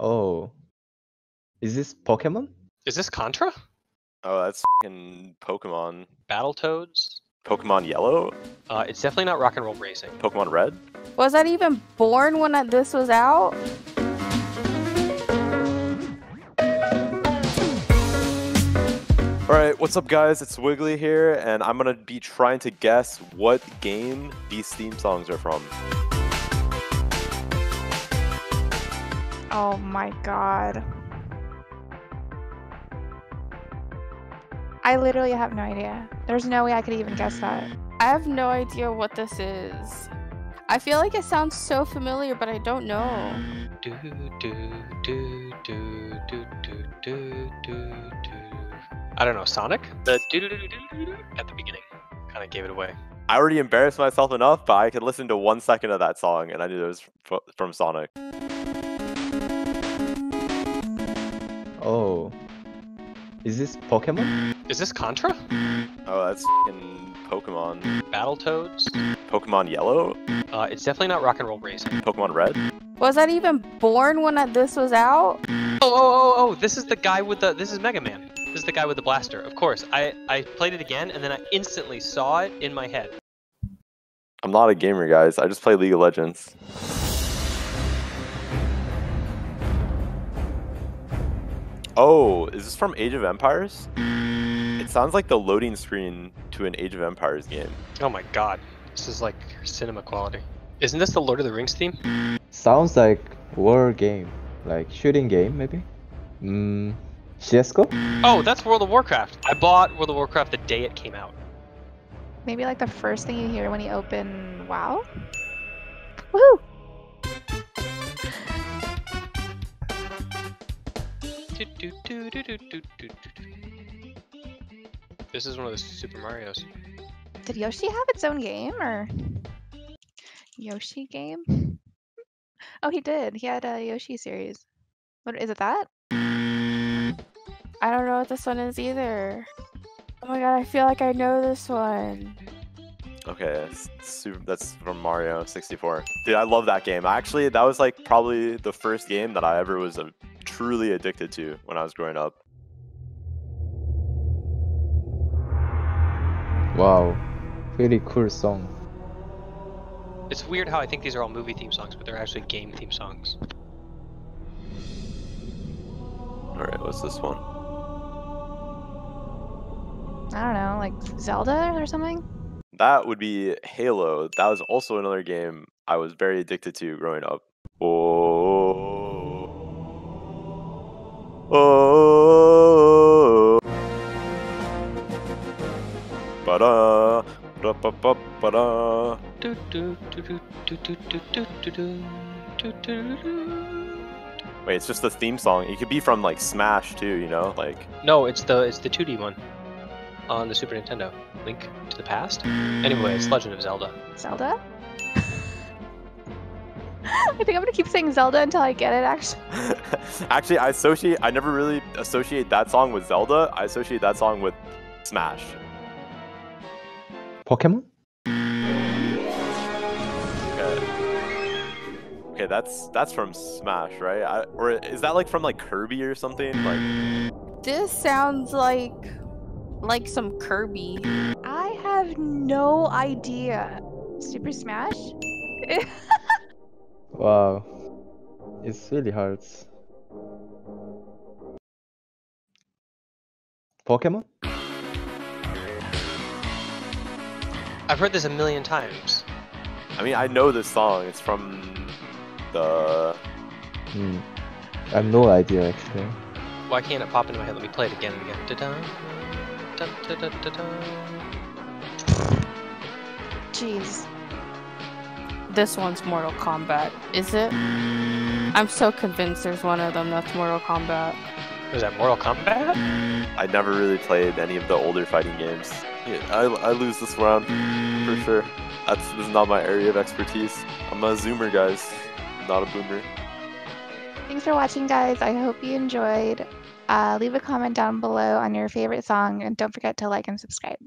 Oh. Is this Pokemon? Is this Contra? Oh, that's fucking Pokemon. Battletoads? Pokemon Yellow? Uh, it's definitely not Rock and Roll Racing. Pokemon Red? Was I even born when this was out? Alright, what's up guys? It's Wiggily here, and I'm gonna be trying to guess what game these theme songs are from. Oh my god. I literally have no idea. There's no way I could even guess that. I have no idea what this is. I feel like it sounds so familiar, but I don't know. Do do do do do do do do I don't know, Sonic? The do do do do do at the beginning kind of gave it away. I already embarrassed myself enough, but I could listen to one second of that song and I knew it was from Sonic. Oh. Is this Pokemon? Is this Contra? Oh, that's fucking Pokemon. Battletoads? Pokemon Yellow? Uh, it's definitely not Rock and Roll Racing. Pokemon Red? Was I even born when I- this was out? Oh, oh, oh, oh! This is the guy with the. This is Mega Man. This is the guy with the blaster. Of course. I I played it again and then I instantly saw it in my head. I'm not a gamer, guys. I just play League of Legends. Oh, is this from Age of Empires? It sounds like the loading screen to an Age of Empires game. Oh my god, this is like cinema quality. Isn't this the Lord of the Rings theme? Sounds like war game. Like shooting game, maybe? Mm. CSGO? Oh, that's World of Warcraft. I bought World of Warcraft the day it came out. Maybe like the first thing you hear when you open WoW? Woohoo! This is one of the Super Mario's. Did Yoshi have its own game or Yoshi game? Oh, he did. He had a Yoshi series. What is it? That? I don't know what this one is either. Oh my god, I feel like I know this one. Okay, that's, super, that's from Mario 64. Dude, I love that game. Actually, that was like probably the first game that I ever was uh, truly addicted to when I was growing up. Wow. Really cool song. It's weird how I think these are all movie theme songs, but they're actually game theme songs. Alright, what's this one? I don't know, like Zelda or something? That would be Halo. That was also another game I was very addicted to growing up. Oh. Oh. Ba-da. Ba-da-ba-ba-ba-da. Do, do, do, do, do, do, do, do, do, do, do, do, do. Wait, it's just the theme song. It could be from like Smash too, you know? Like No, it's the it's the 2D one on the Super Nintendo. Link to the Past. Anyway, it's Legend of Zelda. Zelda? I think I'm gonna keep saying Zelda until I get it actually. Actually, I associate I never really associate that song with Zelda. I associate that song with Smash. Pokemon? Okay. Okay, that's that's from Smash, right? I, or is that like from like Kirby or something? Like This sounds like like some Kirby. I have no idea. Super Smash? Wow. It's really hard. Pokemon? I've heard this a million times. I mean, I know this song. It's from the Hmm. I have no idea actually. Why can't it pop into my head? Let me play it again and again. Da-dun, dun, dun, dun, dun, dun. Jeez. This one's Mortal Kombat, is it? I'm so convinced there's one of them that's Mortal Kombat. Is that Mortal Kombat? I never really played any of the older fighting games. Yeah, I, I lose this round for sure. That's this is not my area of expertise. I'm a zoomer, guys, not a boomer. Thanks for watching, guys. I hope you enjoyed. Uh, leave a comment down below on your favorite song, and don't forget to like and subscribe.